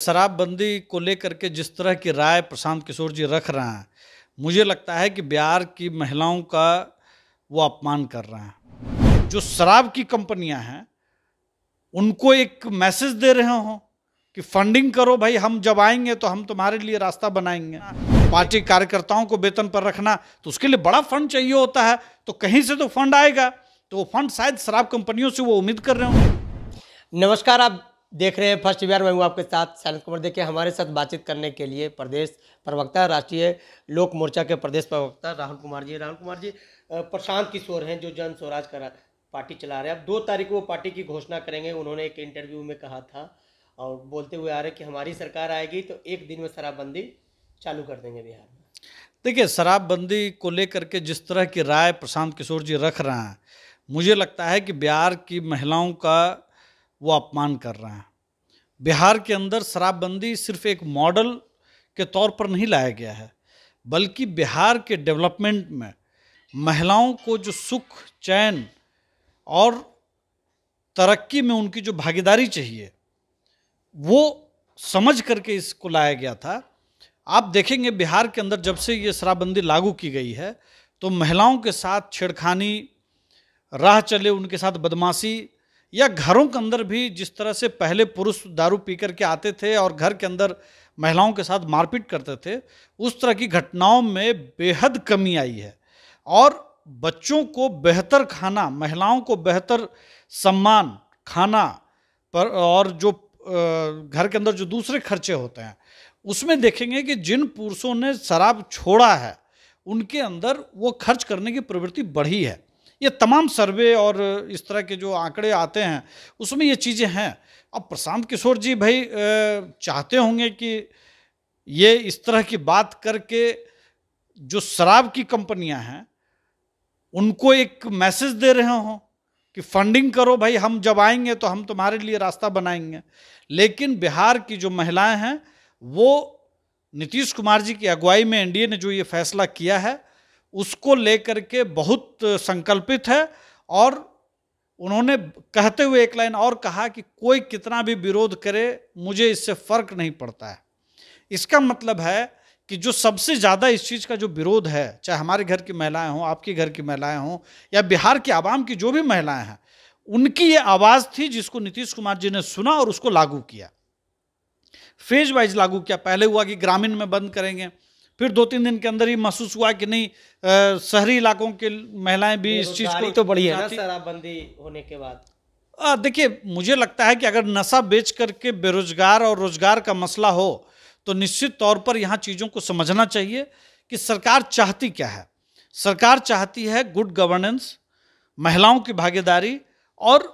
शराबबंदी को लेकर के जिस तरह की राय प्रशांत किशोर जी रख रहे हैं, मुझे लगता है कि बिहार की महिलाओं का वो अपमान कर रहे हैं। जो शराब की कंपनियाँ हैं, उनको एक मैसेज दे रहे हो कि फंडिंग करो भाई, हम जब आएँगे तो हम तुम्हारे लिए रास्ता बनाएँगे। पार्टी कार्यकर्ताओं को वेतन पर रखना तो उसके लिए बड़ा फंड चाहिए होता है तो कहीं से तो फंड आएगा तो वो फंड शायद शराब कंपनियों से वो उम्मीद कर रहे होंगे नमस्कार, आप देख रहे हैं, फ़र्स्ट बिहार में हूँ आपके साथ सैनिक कुमार। देखिए, हमारे साथ बातचीत करने के लिए प्रदेश प्रवक्ता, राष्ट्रीय लोक मोर्चा के प्रदेश प्रवक्ता राहुल कुमार जी राहुल कुमार जी प्रशांत किशोर हैं, जो जन स्वराज का पार्टी चला रहे हैं। अब दो तारीख को वो पार्टी की घोषणा करेंगे, उन्होंने एक इंटरव्यू में कहा था और बोलते हुए आ रहे कि हमारी सरकार आएगी तो एक दिन में शराबबंदी चालू कर देंगे बिहार में। देखिए, शराबबंदी को लेकर के जिस तरह की राय प्रशांत किशोर जी रख रहे हैं, मुझे लगता है कि बिहार की महिलाओं का वो अपमान कर रहे हैं। बिहार के अंदर शराबबंदी सिर्फ़ एक मॉडल के तौर पर नहीं लाया गया है, बल्कि बिहार के डेवलपमेंट में महिलाओं को जो सुख, चैन और तरक्की में उनकी जो भागीदारी चाहिए, वो समझ करके इसको लाया गया था। आप देखेंगे बिहार के अंदर जब से ये शराबबंदी लागू की गई है तो महिलाओं के साथ छेड़खानी, राह चले, उनके साथ बदमाशी या घरों के अंदर भी जिस तरह से पहले पुरुष दारू पी करके आते थे और घर के अंदर महिलाओं के साथ मारपीट करते थे, उस तरह की घटनाओं में बेहद कमी आई है। और बच्चों को बेहतर खाना, महिलाओं को बेहतर सम्मान, खाना पर और जो घर के अंदर जो दूसरे खर्चे होते हैं, उसमें देखेंगे कि जिन पुरुषों ने शराब छोड़ा है, उनके अंदर वो खर्च करने की प्रवृत्ति बढ़ी है। ये तमाम सर्वे और इस तरह के जो आंकड़े आते हैं, उसमें ये चीज़ें हैं। अब प्रशांत किशोर जी भाई चाहते होंगे कि ये इस तरह की बात करके जो शराब की कंपनियाँ हैं, उनको एक मैसेज दे रहे हों कि फंडिंग करो भाई, हम जब आएँगे तो हम तुम्हारे लिए रास्ता बनाएँगे। लेकिन बिहार की जो महिलाएँ हैं, वो नीतीश कुमार जी की अगुवाई में एनडीए ने जो ये फैसला किया है उसको लेकर के बहुत संकल्पित है और उन्होंने कहते हुए एक लाइन और कहा कि कोई कितना भी विरोध करे, मुझे इससे फ़र्क नहीं पड़ता है। इसका मतलब है कि जो सबसे ज़्यादा इस चीज़ का जो विरोध है, चाहे हमारे घर की महिलाएँ हों, आपके घर की महिलाएँ हों, या बिहार की आवाम की जो भी महिलाएँ हैं, उनकी ये आवाज़ थी जिसको नीतीश कुमार जी ने सुना और उसको लागू किया। फ़ेज़ वाइज लागू किया। पहले हुआ कि ग्रामीण में बंद करेंगे फिर दो तीन दिन के अंदर ही महसूस हुआ कि नहीं शहरी इलाकों की महिलाएँ भी इस चीज़ को तो बढ़ी है ना शराबबंदी होने के बाद। देखिए मुझे लगता है कि अगर नशा बेच करके बेरोजगार और रोज़गार का मसला हो तो निश्चित तौर पर यहाँ चीज़ों को समझना चाहिए कि सरकार चाहती क्या है। सरकार चाहती है गुड गवर्नेंस महिलाओं की भागीदारी और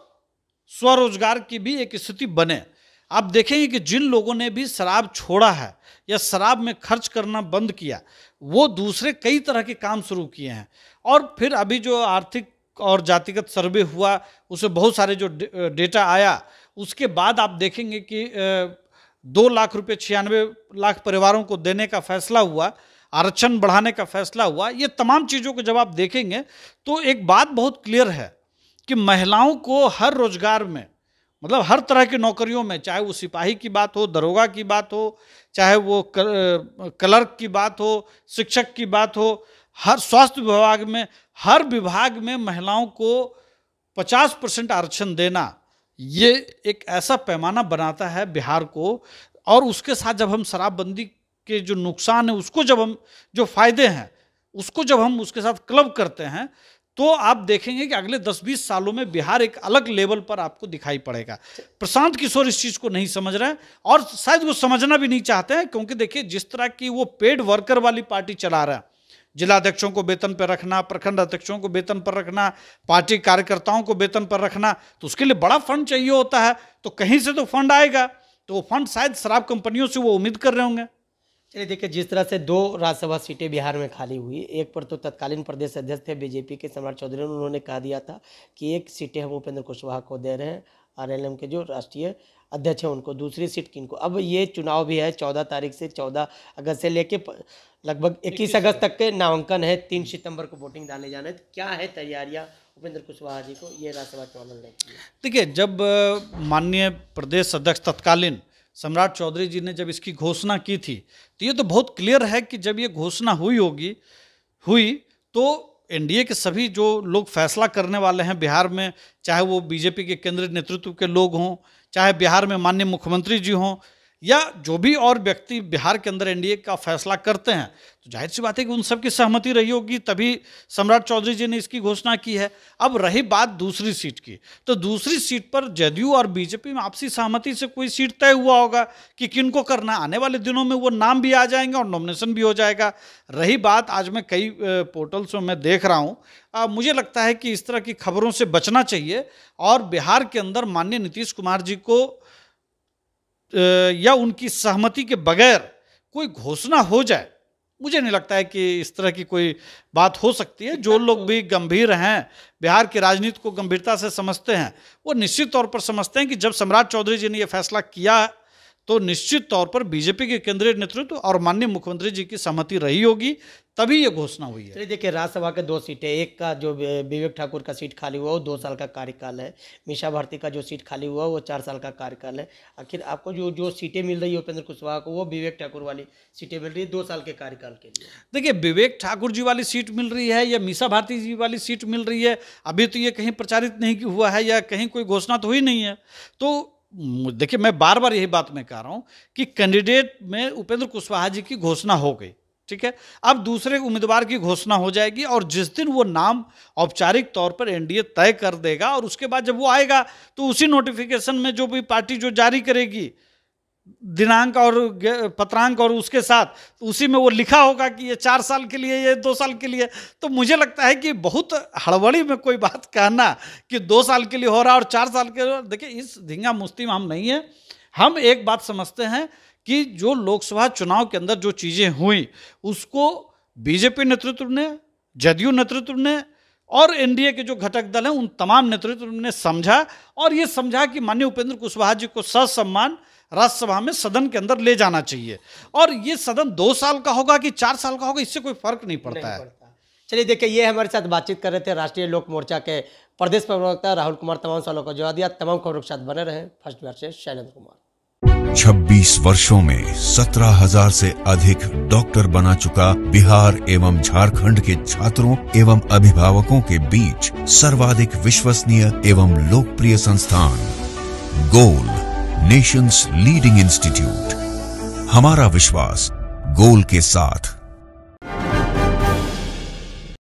स्वरोजगार की भी एक स्थिति बने। आप देखेंगे कि जिन लोगों ने भी शराब छोड़ा है या शराब में खर्च करना बंद किया, वो दूसरे कई तरह के काम शुरू किए हैं। और फिर अभी जो आर्थिक और जातिगत सर्वे हुआ उसमें बहुत सारे जो डेटा आया, उसके बाद आप देखेंगे कि दो लाख रुपये, छियानवे लाख परिवारों को देने का फैसला हुआ, आरक्षण बढ़ाने का फैसला हुआ, ये तमाम चीज़ों को जब आप देखेंगे तो एक बात बहुत क्लियर है कि महिलाओं को हर रोज़गार में मतलब हर तरह की नौकरियों में, चाहे वो सिपाही की बात हो, दरोगा की बात हो, चाहे वो क्लर्क की बात हो, शिक्षक की बात हो, हर, स्वास्थ्य विभाग में, हर विभाग में महिलाओं को 50 परसेंट आरक्षण देना, ये एक ऐसा पैमाना बनाता है बिहार को, और उसके साथ जब हम शराबबंदी के जो नुकसान है, उसको जब हम, जो फ़ायदे हैं, उसको जब हम उसके साथ क्लब करते हैं तो आप देखेंगे कि अगले 10-20 सालों में बिहार एक अलग लेवल पर आपको दिखाई पड़ेगा। प्रशांत किशोर इस चीज़ को नहीं समझ रहे हैं और शायद वो समझना भी नहीं चाहते हैं, क्योंकि देखिए, जिस तरह की वो पेड वर्कर वाली पार्टी चला रहा है जिला अध्यक्षों को वेतन पर रखना, प्रखंड अध्यक्षों को वेतन पर रखना, पार्टी कार्यकर्ताओं को वेतन पर रखना तो उसके लिए बड़ा फंड चाहिए होता है तो कहीं से तो फंड आएगा तो वो फंड शायद शराब कंपनियों से वो उम्मीद कर रहे होंगे। चलिए देखिए जिस तरह से दो राज्यसभा सीटें बिहार में खाली हुई एक पर तो तत्कालीन प्रदेश अध्यक्ष थे बीजेपी के सम्राट चौधरी ने उन्होंने कहा दिया था कि एक सीटें हम उपेंद्र कुशवाहा को दे रहे हैं आरएलएम के जो राष्ट्रीय अध्यक्ष हैं उनको दूसरी सीट किनको अब ये चुनाव भी है चौदह तारीख से चौदह अगस्त से लेके लगभग इक्कीस अगस्त तक के नामांकन है तीन सितंबर को वोटिंग डाले जाने हैं। तो क्या है तैयारियाँ उपेंद्र कुशवाहा जी को ये राज्यसभा चुनाव लड़ने देखिए जब माननीय प्रदेश अध्यक्ष तत्कालीन सम्राट चौधरी जी ने जब इसकी घोषणा की थी तो ये तो बहुत क्लियर है कि जब ये घोषणा हुई होगी, हुई तो एनडीए के सभी जो लोग फैसला करने वाले हैं बिहार में, चाहे वो बीजेपी के केंद्रीय नेतृत्व के लोग हों, चाहे बिहार में माननीय मुख्यमंत्री जी हों या जो भी और व्यक्ति बिहार के अंदर एनडीए का फैसला करते हैं तो ज़ाहिर सी बात है कि उन सब की सहमति रही होगी, तभी सम्राट चौधरी जी ने इसकी घोषणा की है। अब रही बात दूसरी सीट की तो दूसरी सीट पर जदयू और बीजेपी में आपसी सहमति से कोई सीट तय हुआ होगा कि किन को करना आने वाले दिनों में वो नाम भी आ जाएँगे और नॉमिनेशन भी हो जाएगा। रही बात आज मैं कई पोर्टल्स में मैं देख रहा हूँ। मुझे लगता है कि इस तरह की खबरों से बचना चाहिए और बिहार के अंदर माननीय नीतीश कुमार जी को या उनकी सहमति के बगैर कोई घोषणा हो जाए, मुझे नहीं लगता है कि इस तरह की कोई बात हो सकती है। जो लोग भी गंभीर हैं, बिहार की राजनीति को गंभीरता से समझते हैं, वो निश्चित तौर पर समझते हैं कि जब सम्राट चौधरी जी ने यह फैसला किया तो निश्चित तौर पर बीजेपी के केंद्रीय नेतृत्व और माननीय मुख्यमंत्री जी की सहमति रही होगी तभी ये घोषणा हुई है। देखिए राज्यसभा के दो सीटें एक का जो विवेक ठाकुर का सीट खाली हुआ वो दो साल का कार्यकाल है। मीशा भारती का जो सीट खाली हुआ वो चार साल का कार्यकाल है। आखिर आपको जो जो सीटें मिल रही है उपेंद्र कुशवाहा को वो विवेक ठाकुर वाली सीटें मिल रही है दो साल के कार्यकाल के लिए। देखिए विवेक ठाकुर जी वाली सीट मिल रही है या मीशा भारती जी वाली सीट मिल रही है अभी तो ये कहीं प्रचारित नहीं हुआ है या कहीं कोई घोषणा तो हुई नहीं है। तो देखिए, मैं बार बार यही बात मैं कह रहा हूँ कि कैंडिडेट में उपेंद्र कुशवाहा जी की घोषणा हो गई, ठीक है? अब दूसरे उम्मीदवार की घोषणा हो जाएगी और जिस दिन वो नाम औपचारिक तौर पर एनडीए तय कर देगा और उसके बाद जब वो आएगा तो उसी नोटिफिकेशन में जो भी पार्टी जो जारी करेगी दिनांक और पत्रांक और उसके साथ, उसी में वो लिखा होगा कि ये चार साल के लिए, ये दो साल के लिए। तो मुझे लगता है कि बहुत हड़बड़ी में कोई बात कहना कि दो साल के लिए हो रहा और चार साल के देखिए, इस धींगा मुस्ती में हम नहीं हैं। हम एक बात समझते हैं कि जो लोकसभा चुनाव के अंदर जो चीज़ें हुई, उसको बीजेपी नेतृत्व ने, जदयू नेतृत्व ने और एनडीए के जो घटक दल हैं, उन तमाम नेतृत्व ने समझा। और ये समझा कि माननीय उपेंद्र कुशवाहा जी को ससम्मान राज्यसभा में सदन के अंदर ले जाना चाहिए। और ये सदन दो साल का होगा कि चार साल का होगा इससे कोई फ़र्क नहीं पड़ता नहीं है चलिए देखिए ये हमारे साथ बातचीत कर रहे थे राष्ट्रीय लोक मोर्चा के प्रदेश प्रवक्ता राहुल कुमार तमाम सालों का जवाब दिया। तमाम खबरों के साथ बने रहे फ़र्स्ट बिहार से शैलेंद्र कुमार। 26 वर्षों में 17,000 से अधिक डॉक्टर बना चुका बिहार एवं झारखंड के छात्रों एवं अभिभावकों के बीच सर्वाधिक विश्वसनीय एवं लोकप्रिय संस्थान गोल। नेशंस लीडिंग इंस्टीट्यूट हमारा विश्वास गोल के साथ